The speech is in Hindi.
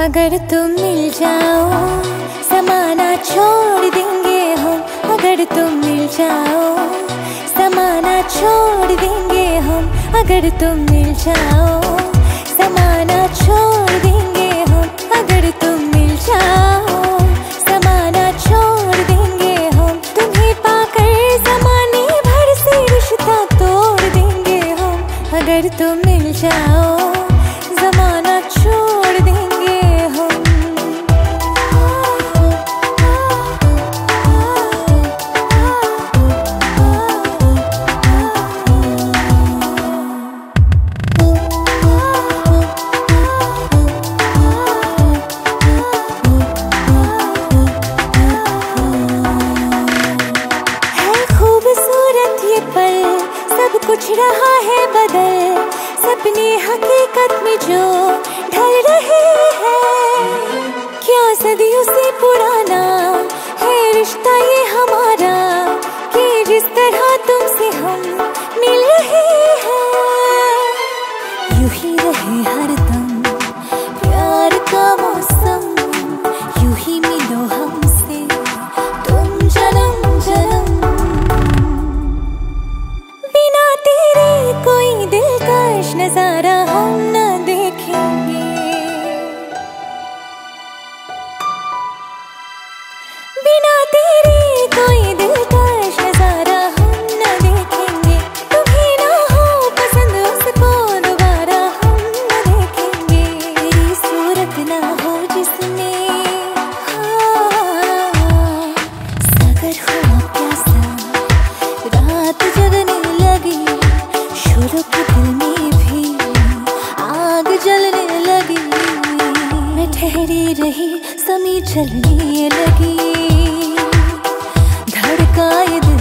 अगर तुम मिल जाओ, समाना छोड़ देंगे हम। अगर तुम मिल जाओ, समाना छोड़ देंगे हम। अगर तुम मिल जाओ, समाना रहा है बदल, सपने हकीकत में जो ढल रहे हैं। क्या सदियों से पुराना है रिश्ता ये हमारा, कि जिस तरह तुमसे हम मिल रहे हैं। यूँ ही रहे हरदम प्यार भी आग जलने लगी। ठहरी रही समी चलने लगी। धड़काए दिल